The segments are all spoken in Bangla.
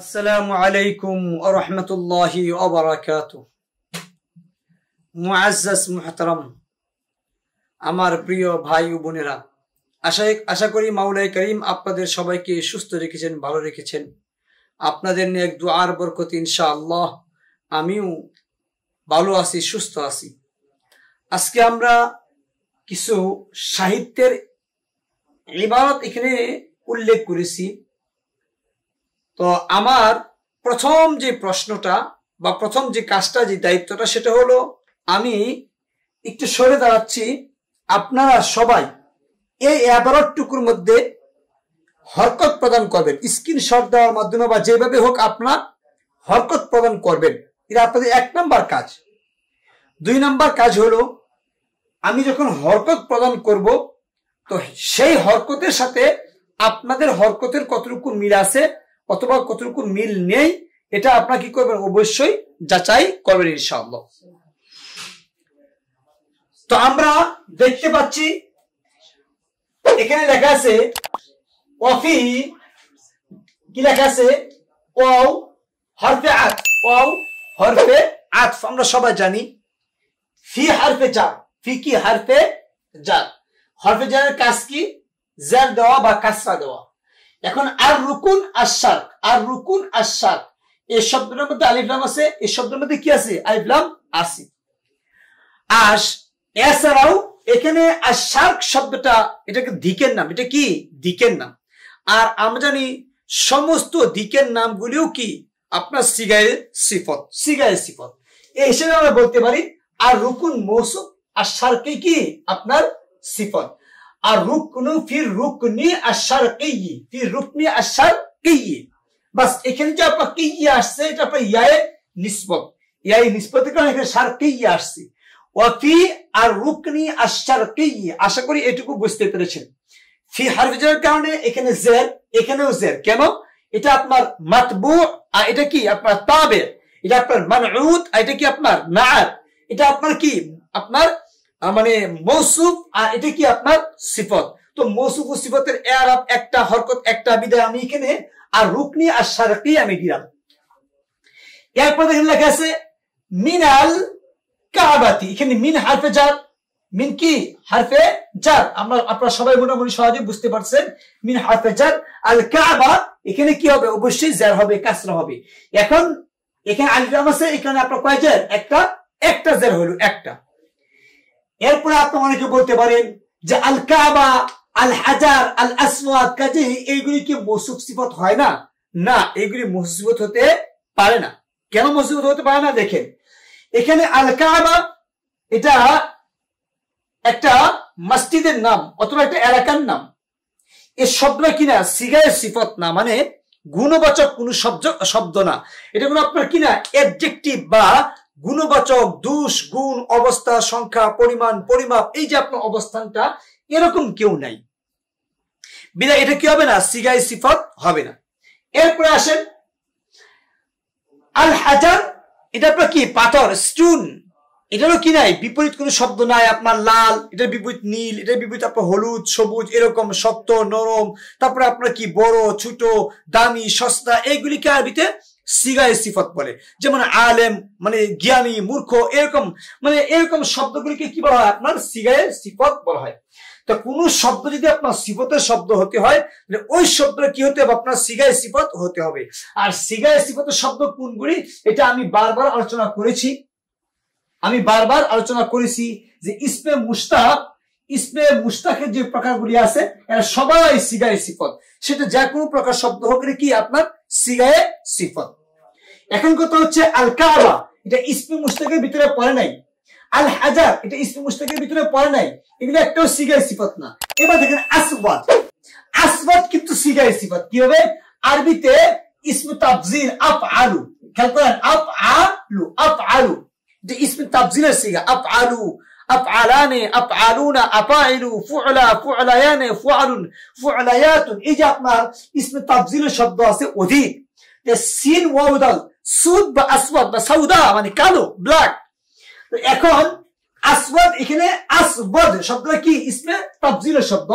আসসালামু আলাইকুম মুআজ্জাজ মুহতারাম, আমার প্রিয় ভাই ও বোনেরা, আশা আশা করি মাওলাই করিম আপনাদের সবাইকে সুস্থ রেখেছেন, ভালো রেখেছেন। আপনাদের নিয়ে এক দুয়ার বরকত ইনশাআল্লাহ, আমিও ভালো আছি, সুস্থ আছি। আজকে আমরা কিছু সাহিত্যের ইবারত এখানে উল্লেখ করেছি। তো আমার প্রথম যে প্রশ্নটা বা প্রথম যে কাজটা, যে দায়িত্বটা, সেটা হলো আমি একটু সরে দাঁড়াচ্ছি। আপনারা সবাই এই টুকুর মধ্যে হরকত প্রদান করবেন। স্ক্রিনশট দেওয়ার মাধ্যমে বা যেভাবে হোক আপনার হরকত প্রদান করবেন। এটা আপনাদের এক নাম্বার কাজ। দুই নাম্বার কাজ হলো, আমি যখন হরকত প্রদান করব, তো সেই হরকতের সাথে আপনাদের হরকতের কতটুকু মিল আছে অথবা কতটুকু মিল নেই, এটা আপনার কি করবেন? অবশ্যই যাচাই করবেন ইনশাআল্লাহ। তো আমরা দেখতে পাচ্ছি, এখানে লেখা আছে অফি কি লেখা আছে? ওয়াও, হরফে আত, ওয়াও, হরফে আত, আমরা সবাই জানি। ফি হারফে জার, ফি কি? হারফে জার। হরফে জারের কাজ কি? জার দেওয়া বা কাসরা দেওয়া। এখন আর রুকুন আশাক আর রুকুন আশাক এই শব্দটার মধ্যে আলিফলাম আছে, এই শব্দের মধ্যে কি আছে? আলিফলাম আছে। আশ এছাড়াও এখানে আশাক শব্দটা, এটাকে দিকের নাম, এটা কি? দিকের নাম। আর আমরা জানি সমস্ত দিকের নামগুলিও কি? আপনার সিগায়ের সিফত সিগায়ের সিফত। এই হিসেবে আমরা বলতে পারি আর রুকুন মৌসুম আর সারকে কি? আপনার সিফত। রুকনু আশার রুকনি আশার বাস এখানে যে আপনার কেই আসছে, এটা আপনার এখানে সার আসছে। আর রুকনি আশার আশা করি এটুকু বুঝতে পেরেছেন। ফি হারফিজের কারণে এখানে জের, এখানেও জের। কেন? এটা আপনার মাতবু, আর এটা কি? আপনার তাবে। এটা আপনার মানউদ এটা কি আপনার নাআত? এটা আপনার কি? আপনার মানে মৌসুফ আর এটা কি আপনার সিফত? তো মৌসুফ ও সিফতের এরাব একটা হরকত, একটা বিদায় আমি এখানে আর রুকনি আর সারকি আমি দিলাম এরপর দেখেন লেখা আছে, মিনাল কাবাতি। এখানে মিন হারফে জার মিন কি? হারফে জার আমরা, আপনারা সবাই মোটামুটি সহজে বুঝতে পারছেন, মিন হারফে জার আল কাবা, এখানে কি হবে? অবশ্যই জার হবে, কাসরা হবে। এখন এখানে আলিফলাম আছে, এখানে আপনার কয় জার একটা একটা জার হলো, একটা। এরপরে আপনি অনেকে বলতে পারেন যে আল কাবা আল হাজার আল আসওয়াদ কাজে এইগুলি কি মৌসুফ সিফত হয় না? না এগুলি মসজিবত হতে পারে না। কেন মসজিবত হতে পারে না? দেখেন, এখানে আল কাবা এটা একটা মসজিদের নাম অথবা একটা এলাকার নাম। এই শব্দটা কিনা সিগায়ের সিফত না মানে গুণবাচক কোন শব্দ শব্দ না। এটা কোনো আপনার কিনা অ্যাডজেক্টিভ বা গুণবাচক, দুষ, গুণ, অবস্থা, সংখ্যা, পরিমাণ, পরিমাপ, এই যে আপনার অবস্থানটা, এরকম কেউ নাই। বিদায়, এটা কি হবে না? সিগাই সিফত হবে না। এরপরে আসেন আল হাজার এটা আপনার কি? পাথর, স্টুন। এটারও কি নাই? বিপরীত কোনো শব্দ নাই, আপনার লাল, এটার বিপরীত নীল, এটার বিপরীত আপনার হলুদ, সবুজ, এরকম শক্ত, নরম। তারপরে আপনার কি? বড়, ছোট, দামি, সস্তা এইগুলি এইগুলিকে আরবিতে সিগায় সিফত বলে। যেমন আলেম মানে জ্ঞানী, মূর্খ, এরকম মানে এরকম শব্দগুলিকে কি বলা হয়? আপনার সিগায় সিফত বলা হয়। তো কোন শব্দ যদি আপনার সিফতের শব্দ হতে হয় ওই শব্দ কি হতে হবে? আপনার সিগায় সিফত হতে হবে। আর সিগায় সিফতের শব্দ কোনগুলি? এটা আমি বারবার আলোচনা করেছি। আমি বারবার আলোচনা করেছি যে ইসমে মুস্তাক ইসমে মুস্তাকের যে প্রকারগুলি আছে, এরা সবাই সিগায় সিফত। সেটা যা কোনো প্রকার শব্দ হোক কি আপনার সিগায় সিফত। এখন কথা হচ্ছে আল কাবা, এটা মুস্তাকের ভিতরে পড়ে নাই। আল হাজার, এটা মুস্তাকের ভিতরে পড়ে নাই। এগুলো একটাও সিফত না। এবার দেখেন আসবাদ আসবাদ কিন্তু সিগায় সিফত। কি হবে? আরবিতে ইসমে তাফজিল আফ আলু খেয়াল করেন আফ আলু আফ আলু যে ইসমে সিগা আফ আলু আফআলানে বা আসওয়াদ মানে কালো ব্ল্যাক এখন আসবদ এখানে আসওয়াদ শব্দটা কি? ইসমে তাফজিলের শব্দ।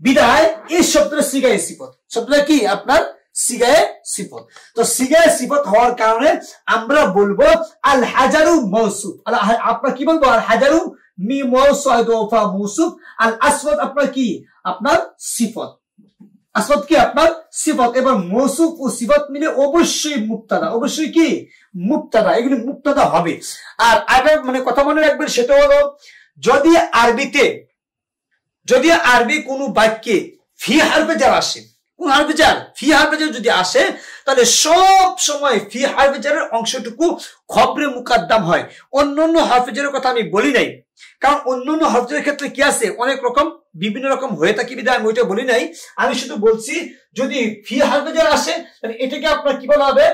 বিদায়, এই শব্দটা সিগা সিপদ শব্দটা কি আপনার? সিগায়ে সিফত। তো সিগায়ে সিফত হওয়ার কারণে আমরা বলব আল হাজারু মৌসুফ আপনার কি বলব? আল হাজারু মি মৌসা মৌসুফ আল আসফত আপনার কি? আপনার সিফত। আসফত কি? আপনার সিফত। এবার মৌসুফ ও সিফত মিলে অবশ্যই মুক্তাদা অবশ্যই কি? মুক্তাদা এগুলি মুক্তাদা হবে। আর আরেকটা মানে কথা মনে রাখবেন, সেটা হলো যদি আরবিতে, যদি আরবি কোনো বাক্যে ফি হারবে যারা আসে কোন হারবেজার ফি হারবেজার যদি আসে, তাহলে সব সময় ফি হারবেজারের অংশটুকু খবরে মুকাদ্দাম হয়। অন্য অন্য হারফেজারের কথা আমি বলি নাই। কারণ অন্য অন্য হারফেজারের ক্ষেত্রে কি আছে? অনেক রকম, বিভিন্ন রকম হয়ে থাকে বিধায়, আমি ওইটা বলি নাই। আমি শুধু বলছি, যদি ফি হারবেজার আসে, তাহলে এটাকে আপনার কি বলা হবে?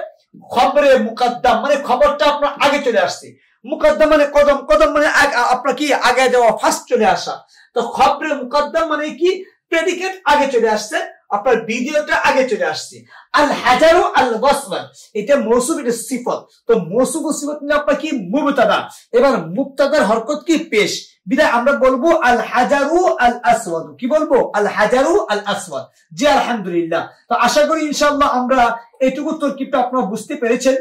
খবরে মুকাদ্দাম মানে খবরটা আপনার আগে চলে আসছে। মুকদ্দম মানে কদম কদম মানে আপনার কি আগে যাওয়া ফার্স্ট চলে আসা। তো খবরে মুকদ্দম মানে কি? প্রেডিকেট আগে চলে আসছে। আপনার ভিডিওটা আগে চলে আসছে। আল হাজারু আল ওয়াসফান এটা মৌসুম এটা সিফত। তো মৌসুম সিফত নিয়ে আপনার কি মুবতাদা? এবার মুবতাদার হরকত কি? পেশ। বিদায়, আমরা বলব আল হাজারু আল আসওয়াদ। কি বলব? আল হাজারু আল আসওয়াদ। জি, আলহামদুলিল্লাহ। তো আশা করি ইনশাআল্লাহ আমরা এইটুকু তরকিবটা আপনারা বুঝতে পেরেছেন।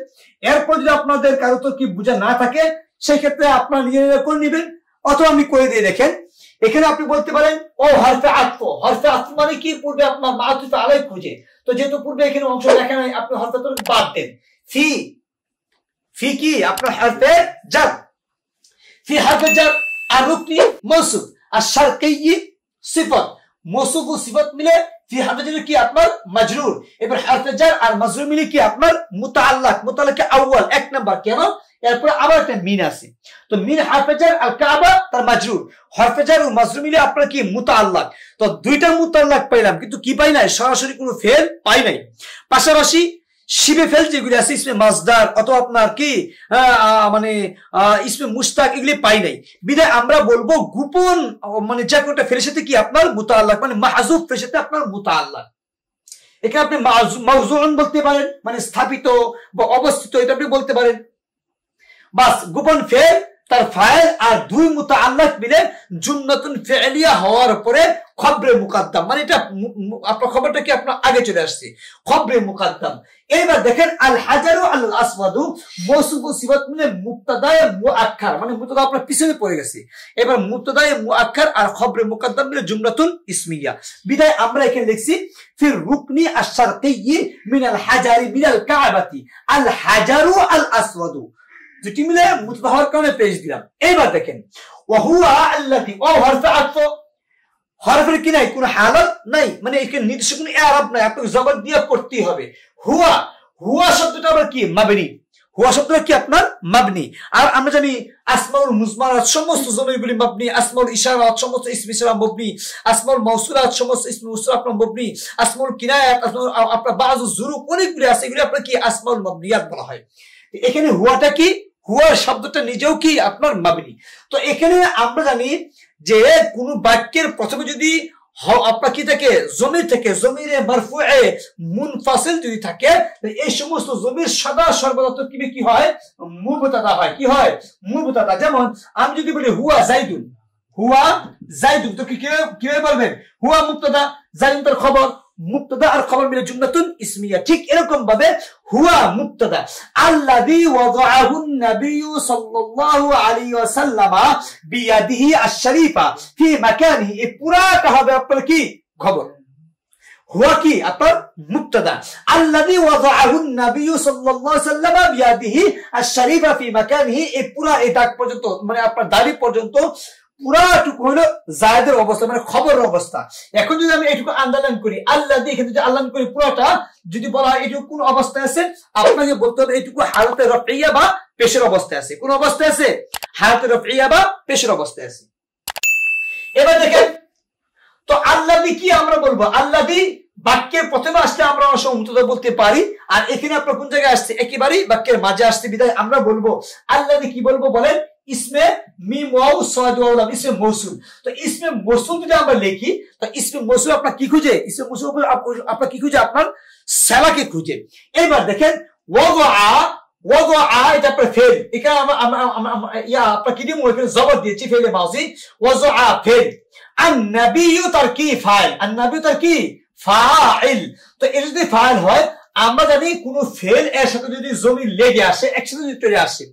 এরপর যদি আপনাদের কারও তরকিব বোঝা না থাকে সেই ক্ষেত্রে আপনারা নিজেরা করে নেবেন, অথবা আমি করে দিয়ে দেখেন। এখানে আপনি বলতে পারেন, ও হরফে আত্ম হরফে আত্ম মানে কি? পূর্বে আপনার মাতুফে আলাই খুঁজে। তো যেহেতু পূর্বে এখানে অংশ দেখেন আপনি হরফে বাদ দেন। ফি ফি কি? আপনার হরফে জার ফি হরফে জার আর রুকনি মনসুখ। আর শারকি সিফত। মৌসুফ ও সিফত মিলে ফি হরফে কি আপনার? মাজরুর। এবার হারফে জার আর মাজরুর মিলে কি আপনার? মুতাআল্লাক। মুতাআল্লাক আউয়াল, এক নাম্বার। কেন? এরপরে আবার একটা মিন আছে। তো মিন হারফেজার আর কাবা, তার মাজরুর। হরফেজার ও মাজরুর মিলে আপনার কি? মুতাআল্লাক। তো দুইটা মুতাআল্লাক পাইলাম, কিন্তু কি পাই নাই? সরাসরি কোনো ফেল পাই নাই। পাশাপাশি শিবে ফেল যেগুলি আছে, ইসমে মাজদার অথবা আপনার কি মানে ইসমে মুস্তাক এগুলি পাই নাই। বিদায় আমরা বলব গোপন মানে যে কোনটা ফেলের সাথে কি আপনার মুতাআল্লাক মানে মাহজুব ফেলের সাথে আপনার মুতাআল্লাক। এখানে আপনি মাউজুন বলতে পারেন মানে স্থাপিত বা অবস্থিত, এটা আপনি বলতে পারেন। বাস, গোপন ফেল তার ফাইল আর দুই মুতা আল্লাহ মিলে জুন্নাতুন ফেলিয়া হওয়ার পরে খবরে মুকাদ্দাম। মানে এটা আপনার খবরটা কি আপনার আগে চলে আসছে? খবরে মুকাদ্দাম। এবার দেখেন আল হাজারু আল আসওয়াদু মৌসুফ সিফাত মিলে মুক্তাদায় মুআক্কার। মানে মুক্তাদা আপনার পিছনে পড়ে গেছে। এবার মুক্তাদায় মুআক্কার আর খবরে মুকাদ্দাম মিলে জুমলাতুন ইসমিয়া। বিদায় আমরা এখানে লিখছি ফির রুকনি আশ-শারকিয়্যি মিন আল হাজারি মিন আল কাবাতি। আল হাজারু আল আসওয়াদু দুটি মিলে মুতবা হওয়ার কারণে পেজ দিলাম। এইবার দেখেন ওয়াহুয়া আল্লাতি ও হরফে আতফ হরফের কি নাই? কোনো হালত নাই? মানে এখানে নির্দিষ্ট কোনো আরব নাই। আপনাকে জবর দিয়ে করতেই হবে। হুয়া হুয়া শব্দটা আবার কি? মাবনি। হুয়া শব্দটা কি আপনার? মাবনি। আর আমরা জানি আসমাউল মুজমারাত, সমস্ত জমিগুলি মাবনি। আসমাউল ইশারাত, সমস্ত ইসম, ইশারা, মাবনি। আসমাউল মাউসুলাত সমস্ত ইসম মাউসুল আপনার মাবনি। আসমাউল কিনায়াত, আসমাউল আপনার বাজু, জুরুক, অনেকগুলি আছে। এগুলি আপনার কি আসমাউল মাবনিয়াত বলা হয়। এখানে হুয়াটা কি? হুয়ার শব্দটা নিজেও কি? আপনার মাবিনী। তো এখানে আমরা জানি যে কোন বাক্যের প্রথমে যদি আপনার কি থাকে জমির থেকে জমিরে মারফুয়ে মুনফাসিল যদি থাকে এই সমস্ত জমির সদা সর্বদা তো কি হয়? মুবতাদা হয়। কি হয়? মুবতাদা। যেমন আমি যদি বলি হুয়া জাইদুন হুয়া জাইদুন, তো কি কীভাবে বলবেন? হুয়া মুক্তদা জাইদুন তার খবর। মুক্তদা আর খবর মিলে ইসমিয়া। ঠিক এরকম ভাবে হুয়া মুক্তদা। আল্লাযী ওয়াদাআহু নবী সাল্লাল্লাহু আলাইহি বিয়াদিহি আশ-শরীফা। ফি মাকানিহি। আপনার কি? খবর। হুয়া কি? আপনার মুক্তদা। আল্লাযী ওয়াদাআহু নবী সাল্লাল্লাহু আলাইহি ওয়াসাল্লাম বিয়াদিহি আশ-শরীফা ফি মাকানিহি। পুরা এই পর্যন্ত মানে আপনার দাড়ি পর্যন্ত পুরাটুকু হলো জায়দের অবস্থা মানে খবরের অবস্থা। এখন যদি আমি এটুকু আন্দালান করি, আল্লাহ দিয়ে যদি আল্লাহ করি পুরাটা, যদি বলা হয় এটুকু কোন অবস্থায় আছে, আপনাকে বলতে হবে এটুকু হালতে রফিয়া বা পেশের অবস্থায় আছে। কোন অবস্থায় আছে? হালতে রফিয়া বা পেশের অবস্থায় আছে। এবার দেখেন, তো আল্লাহ কি আমরা বলব? আল্লাহ বাক্যের প্রথমে আসলে আমরা অসমতা বলতে পারি, আর এখানে আপনার কোন জায়গায় আসছে? একেবারেই বাক্যের মাঝে আসছে বিদায়। আমরা বলব, আল্লাহ কি বলব বলেন? ওয়াও, সাদ ওয়াও লাম ইসমে মৌসুল। তো ইসমে মৌসুল যদি আমরা লিখি, তো ইসমে মৌসুল আপনার কি খুঁজে? ইসমে মৌসুল আপনার কি খুঁজে? আপনার সেলাকে খুঁজে। এবার দেখেন ওয়াদা ওয়াদা এটা আপনার ফেল। এখানে ইয়া, আপনার কি দিমু এখানে জবর দিয়েছি, ফেলে মাজি ওয়াদা ফেল। আন নবিয়্যু তার কি ফাইল। আন নবিয়্যু তার কি ফাইল। তো এটা যদি ফাইল হয়, আমরা জানি কোন ফেল এর সাথে যদি জমি লেগে আসে, একসাথে যদি আসে।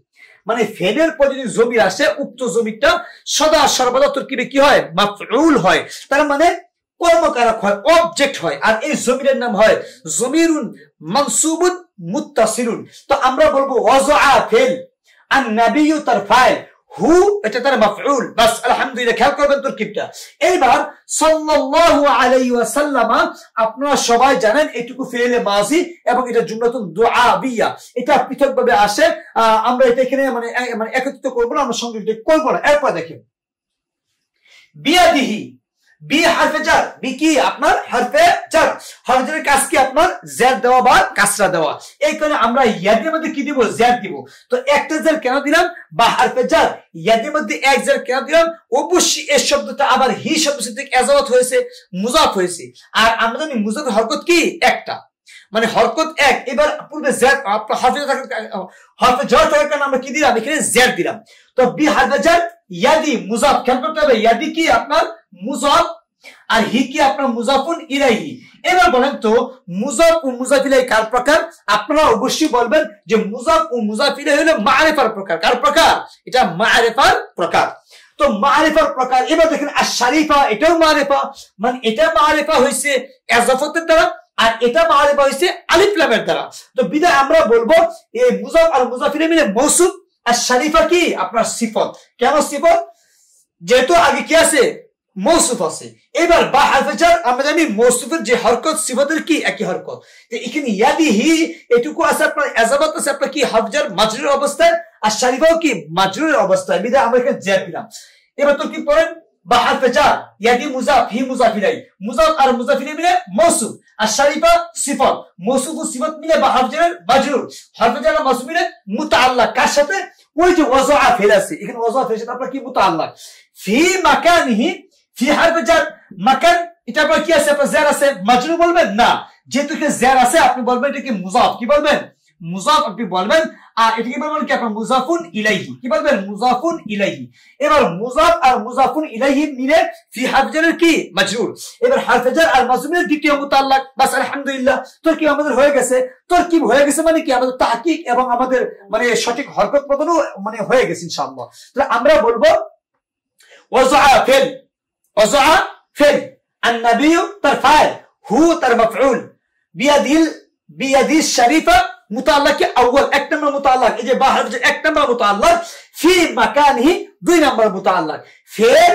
মানে ফেলের পর যদি জমি আসে, উক্ত জমিটা সদা সর্বদা তরকিবে কি হয়? মাফরুল হয়। তার মানে কর্মকারক হয় অবজেক্ট হয়। আর এই জমির নাম হয় জমিরুন মানসুবুন মুত্তাসিরুন। তো আমরা বলব, ওয়াজআ ফেল আর নাবিয়ু তার ফাইল। হু, এটা তার মাফউল। বাস, আলহামদুলিল্লাহ, খেয়াল করবেন তরকিবটা। এইবার সাল্লাল্লাহু আলাইহি ওয়াসাল্লাম, আপনারা সবাই জানেন এটুকু ফেলে মাজি এবং এটা জুমলাতুন দুআবিয়া। এটা পৃথকভাবে আসে আমরা এটা এখানে মানে মানে একত্রিত করব না, আমরা সংযুক্ত করব না। এরপর দেখেন। বিয়াদিহি বি হারফে জার, বি কি আপনার? হারফে জার। হারফের কাজ কি আপনার? জের দেওয়া বা কাসরা দেওয়া। এই কারণে আমরা ইয়াদের মধ্যে কি দিব? জের দিব। তো একটা জের কেন দিলাম? বা হারফে জার। ইয়াদের মধ্যে এক জের কেন দিলাম? অবশ্যই এই শব্দটা আবার হি শব্দ থেকে এজাওয়াত হয়েছে, মুজাফ হয়েছে। আর আমরা জানি মুজাফের হরকত কি? একটা। মানে হরকত এক। এবার পূর্বে আপনার হারফে হারফে জার থাকার কারণে আমরা কি দিলাম? এখানে জের দিলাম। তো বি হারফে জার, ইয়াদি, মুজাফ। খেয়াল করতে হবে, ইয়াদি কি আপনার? মুজাফ আর হি কি আপনার মুজাফুন এবার বলেন তো ও কার প্রকার? আপনারা অবশ্যই বলবেন যে ও হলো মারেফার প্রকার। কার প্রকার? এটা মারেফার প্রকার। তো মারেফার প্রকার, এবার দেখেন আর শারিফা এটাও মারেফা। মানে এটা মারেফা হয়েছে এজাফতের দ্বারা আর এটা মারেফা হয়েছে আলিফলামের দ্বারা। তো বিদায় আমরা বলব, এই মুজাফ আর মুজাফিলে মিলে মৌসুফ আর শারিফা কি? আপনার সিফত। কেন সিফত? যেহেতু আগে কি আছে? মৌসুফ আছে। এবার বা হাফেজার, আমরা জানি মৌসুফের যে হরকত, সিফতের কি একই হরকত? এখানে ইয়াদি হি এটুকু আছে আপনার, এজাবাত আছে আপনার কি হাফজার মাজরুর অবস্থায়, আর শারিফাও কি মাজরুরের অবস্থায়? বিদায়, আমরা এখানে জের দিলাম। এবার তো কি পড়েন? বা হাফেজার ইয়াদি মুজাফ, হি মুজাফিলাই মুজাফ আর মিলে মৌসুফ, আর শারিফা মৌসুফ ও মিলে বা হাফজারের মাজরুর। আর মাসুফ মিলে মুতাআল্লাহ কার সাথে? ওই যে ফেল আছে। এখানে সাথে আপনার কি মুতাআল্লাহ ফি মাকানিহি মাকান, এটা কি আছে? আছে? বলবেন? না। যেহেতু আছে, আপনি বলবেন এটা কি মুজাফ? কি বলবেন? মুজাফ আপনি বলবেন, আর এটা কি বলবেন কি? আপনার মুজাফুন ইলাইহি। কি বলবেন? মুজাফুন ইলাইহি। এবার মুজাফ আর মুজাফুন ইলাইহি মিলে ফি কি? এবার আর দ্বিতীয় মুতাল্লাক। বাস আলহামদুলিল্লাহ, তোর কি আমাদের হয়ে গেছে? তোর কি হয়ে গেছে মানে কি? আমাদের এবং আমাদের মানে সঠিক হরকত প্রদানও মানে হয়ে গেছে, ইনশাআল্লাহ। তাহলে আমরা বলব ওয়াজা ফেল وزع فعل النبي ترفعل هو تر مفعول بيدل بيدي الشريفة متعلق أول এক নম্বর متعلق এই যে বাহার যে এক নম্বর متعلق في مكانه দুই নম্বর متعلق فعل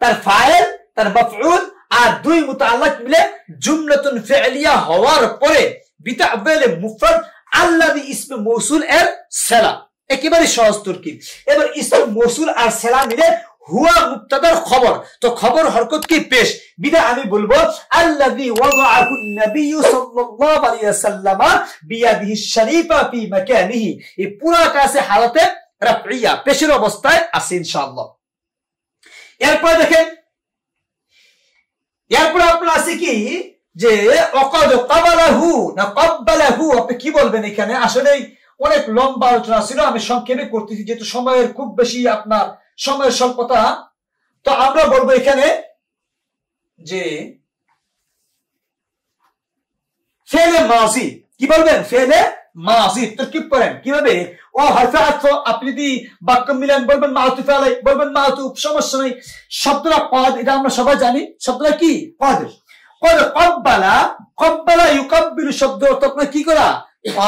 তার ফাইল তার মফউল আর দুই মুতাআল্লাক মিলে জুমলাতুন ফি'লিয়া হওয়ার পরে বিতা'বিল মুফরাদ আল্লাযী ইসমে মৌসুল এর সেলা একেবারে সহজ তরকিব এবার ইসমে মৌসুল আর সেলা মিলে হুয়া মুক্তাদার খবর। তো খবর, হরকত কি? পেশ। বিদা আমি বলব নবী সাল্লাল্লাহু আলাইহি বিয়াদিহি শরীফা ফি মাকানিহি। এই পুরাটা আছে হালতে রাফইয়া, পেশের অবস্থায় আছে ইনশাআল্লাহ। এরপর দেখেন, এরপর আপনার আছে কি? যে অকদ কাবালাহু, না কাব্বালাহু, আপনি কি বলবেন এখানে? আসলে অনেক লম্বা আলোচনা ছিল, আমি সংক্ষেপে করতেছি, যেহেতু সময়ের খুব বেশি আপনার সময়ের স্বল্পতা। তো আমরা বলব এখানে যে ফেলে মাজি। কি বলবেন? ফেলে মাজি। তরকিব করেন? কীভাবে? ও হারফে আতফ আপনি যদি বাক্য মিলেন, বলবেন মাহাতুফ আলাই বলবেন মাহাতুফ সমস্যা নেই। শব্দটা পদ, এটা আমরা সবাই জানি। শব্দটা কি? পদ কব্বালা কব্বালা ইউকাব্বিলু শব্দ আপনার কি করা?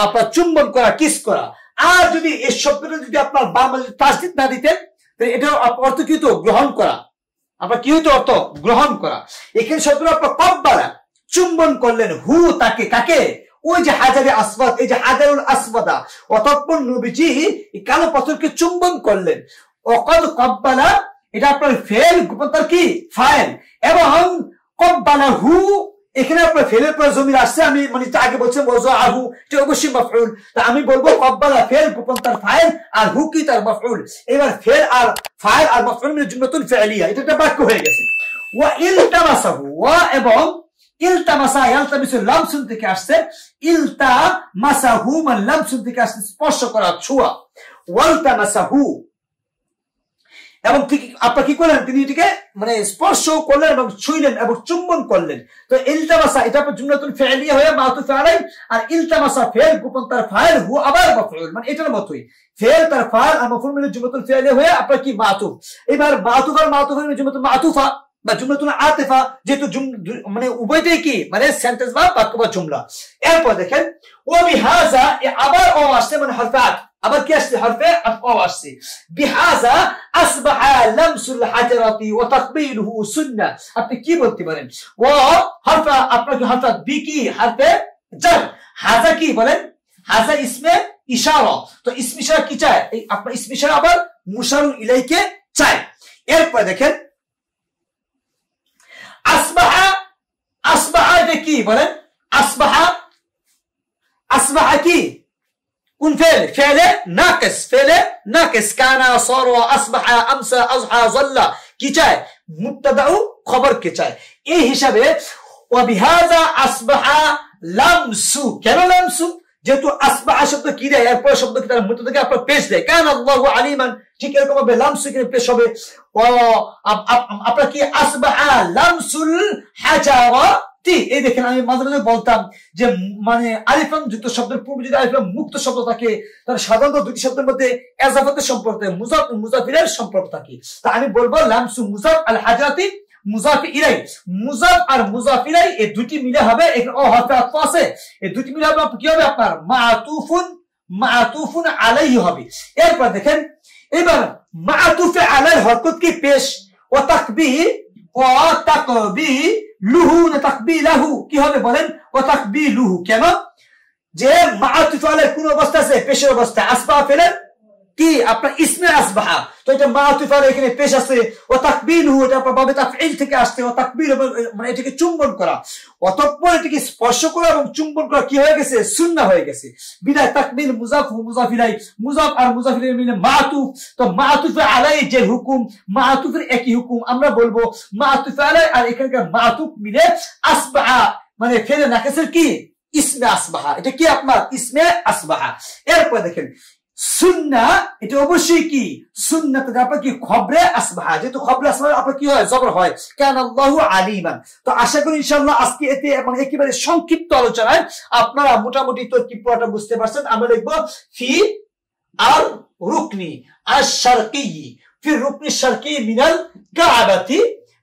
আপনার চুম্বন করা, কিস করা। আর যদি এই শব্দটা যদি আপনার বাংলা তাসদিদ না দিতেন এটা অর্থ গ্রহণ করা। কি হতো অর্থ? গ্রহণ করা। এখানে আপনার কব্বালা। চুম্বন করলেন হু তাকে। কাকে? ওই যে হাজারে আসবাদ এই যে হাজারুল আসবাদা। অতঃপর নবীজি কালো পাথরকে চুম্বন করলেন। অকদ কব্বালা, এটা আপনার ফেল কি? ফাইল। এবং কব্বালা হু এখানে আপনার ফেলের পর জমির আসছে, আমি মানে আগে বলছেন ওজো আহু, এটা অবশ্যই মফরুল তা আমি বলব কব্বালা ফেল গোপন তার ফাইল আর হু কি তার মফরুল এবার ফেল আর ফাইল আর মফরুল মিলে জুমলাতুল ফি'লিয়া, এটা একটা বাক্য হয়ে গেছে। ওয়া ইলতামাসাহু, ওয়া এবং ইলতামাসা, ইয়ালতামিসু লামসুন থেকে আসছে ইলতা মাসাহু মানে লামসুন থেকে আসছে, স্পর্শ করা ছোঁয়া। ওয়ালতামাসাহু এবং আপনার কি করলেন? তিনি এটিকে মানে স্পর্শ করলেন এবং ছুঁইলেন এবং চুম্বন করলেন। তো ইলতামাসা, এটা আপনার জুমলাতুল ফেলিয়া হয়ে মাতুফ আলাই আর ইলতামাসা ফেল গোপন তার ফাইল হু আবার মফউল মানে এটার মতোই। ফেল তার ফাইল আর মফউল মিলে জুমলাতুল ফেলিয়া হয়ে আপনার কি মাতুফ? এবার মাতুফ আর মাতুফ জুমলাতুল মাতুফা বা জুমলাতুল আতিফা, যেহেতু মানে উভয়টাই কি? মানে সেন্টেন্স বা বাক্য বা জুমলা। এরপর দেখেন ও বিহাজা আবার ও আসছে মানে হরফাত আবার কি আসছে হরফে? ও আসছে। বিহাজা আসবাহা লামসুল হাজারাতি ওয়া তাকবিলুহু সুন্নাহ। আপনি কি বলতে পারেন? ও হরফা আপনার কি হরফা বি কি? হরফে জার। হাজা কি বলেন? হাজা ইসমে ইশারা। তো ইসম ইশারা কি চায়? এই আপনার ইসম ইশারা আবার মুশারুল ইলাইকে চায়। এরপর দেখেন, আসবাহা আসবাহা কি বলেন? আসবাহা আসবাহা কি? কোন ফেল ফেলে নাকিস ফেলে নাকিস কানা صار اصبح امسى اضحى ظل কি চায় মুবতাদা খবর কে চায় এই হিসাবে وبهذا اصبح লামসু কেন লামসু যেহেতু আসবাহ শব্দ কি দেয় এরপর শব্দ কি তার মধ্য থেকে আপনার পেশ দেয় কান আল্লাহ আলিমান ঠিক এরকম হবে লামসু এখানে পেশ হবে আপনার কি আসবাহ লামসুল হাজারা এই দেখেন, আমি মাঝে মাঝে বলতাম যে মানে আলিফাম যুক্ত শব্দের পূর্বে যদি আলিফাম মুক্ত শব্দ থাকে, তাহলে সাধারণত দুটি শব্দের মধ্যে এজাফতের সম্পর্ক থাকে, মুজাফ, মুজাফিরের সম্পর্ক থাকে। তা আমি বলব, লামসু মুজাফ আল হাজারাতি, মুজাফি ইলাই। মুজাফ আর মুজাফিরাই এই দুটি মিলে হবে, এখানে আছে। এই দুটি মিলে হবে, কি হবে আপনার? মাতুফুন মাতুফুন আলাইহি হবে। এরপর দেখেন, এবার মাতুফে আলাই হরকত কি? পেশ, ও তাকবি ও তাকবি লুহু না তাকবি লাহু কি হবে বলেন? ও তাকবি লুহু কেন? যে মা কোন অবস্থা আছে? পেশের অবস্থা। আসবা ফেলেন। কি? আপনার ইসমে আসবাহা। তো এটা মাতুফার এখানে পেশ আছে। ও তাকবিল হু এটা আপনার বাবে তাফইল থেকে আসছে। ও তাকবিল মানে এটাকে চুম্বন করা। অতঃপর এটাকে স্পর্শ করা এবং চুম্বন করা কি হয়ে গেছে? সুন্না হয়ে গেছে। বিদায় তাকবিল মুজাফ হু মুজাফিলাই মুজাফ আর মুজাফিলাই মিলে মাতুফ। তো মাতুফে আলাই যে হুকুম, মাতুফের একই হুকুম। আমরা বলব, মাতুফে আলাই আর এখানকার মাতুফ মিলে আসবাহা। মানে ফেলে নাকাসের কি? ইসমে আসবাহা। এটা কি আপনার? ইসমে আসবাহা। এরপর দেখেন সুন্না, এটা অবশ্যই কি? সুন্না তো আপনার কি খবরে আসবা? হ্যাঁ, যেহেতু খবরে আসবা, আপনার কি হয়? জবর হয়। কেন আল্লাহ আলিমান। তো আশা করি ইনশাল্লাহ আজকে এতে এবং একেবারে সংক্ষিপ্ত আলোচনায় আপনারা মোটামুটি তোর কি পুরাটা বুঝতে পারছেন। আমরা দেখব ফি আর রুকনি আর সারকি ফি রুকনি সারকি মিনাল কাবাতি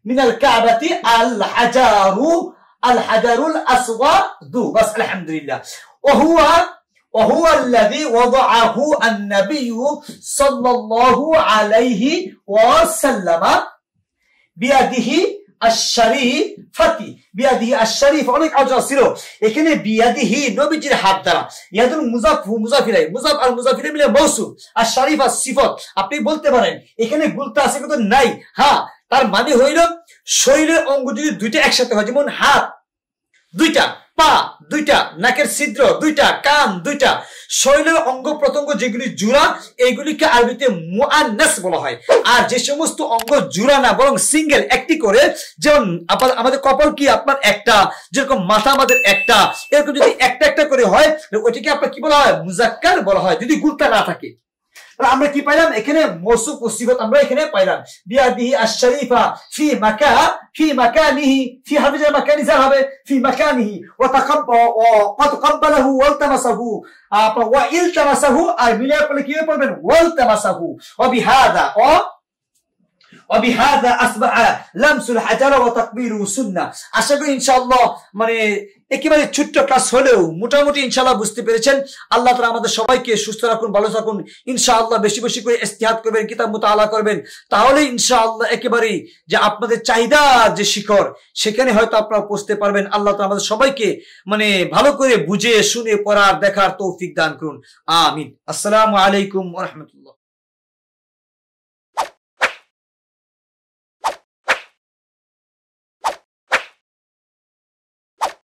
মিনাল কাবাতি আল হাজারু আল হাজারুল আসওয়াদু। বাস, আলহামদুলিল্লাহ। ওহুয়া وهو الذي وضعه النبي صلى الله عليه وسلم بيده আশারিফাতি বিয়াদিহি আশারিফ অনেক আলোচনা ছিল এখানে বিয়াদিহি নবীজির হাত দ্বারা ইয়াদুল মুজাফ মুজাফিরাই মুজাফ আর মুজাফিরে মিলে মৌসুম আর শারিফ আর সিফত আপনি বলতে পারেন এখানে গুলতা আছে কিন্তু নাই হ্যাঁ তার মানে হইল শরীরের অঙ্গ যদি দুইটা একসাথে হয় যেমন হাত দুইটা পা দুইটা, নাকের ছিদ্র দুইটা, কান দুইটা, শরীরের অঙ্গ প্রত্যঙ্গ যেগুলি জুড়া, এইগুলিকে আরবিতে মুআন্নাস বলা হয়। আর যে সমস্ত অঙ্গ জুড়া না, বরং সিঙ্গেল, একটি করে, যেমন আপনার আমাদের কপাল কি আপনার একটা, যেরকম মাথা আমাদের একটা, এরকম যদি একটা একটা করে হয় ওইটাকে আপনার কি বলা হয়? মুজাক্কার বলা হয়। যদি গুলতা না থাকে। আমরা কি পাইলাম? এখানে মৌসুফ ও আমরা এখানে পাইলাম। বিয়াদিহি আশরিফা ফি মাকা, ফি মাকানিহি, ফি হাফিজ মাকানি হবে, ফি মাকানিহি। ওয়া ওয়া ওয়া ওয়া ইলতামাসাহু আর মিলিয়ে পড়লে কি পড়বেন? ওয়া ইলতামাসাহু ওয়া বিহাদা, ও মানে একেবারে ছোট্ট ক্লাস হলেও মোটামুটি ইনশাআল্লাহ বুঝতে পেরেছেন। আল্লাহ তাআলা আমাদের সবাইকে সুস্থ রাখুন, ভালো থাকুন। ইনশাআল্লাহ বেশি বেশি করে ইস্তিহাদ করবেন, কিতাব মুতাআলা করবেন। তাহলে ইনশাআল্লাহ একেবারেই যে আপনাদের চাহিদা যে শিখর, সেখানে হয়তো আপনারা পৌঁছতে পারবেন। আল্লাহ তাআলা আমাদের সবাইকে মানে ভালো করে বুঝে, শুনে, পড়ার, দেখার তৌফিক দান করুন। আমিন। আসসালামু আলাইকুম রাহমাতুল্লাহ।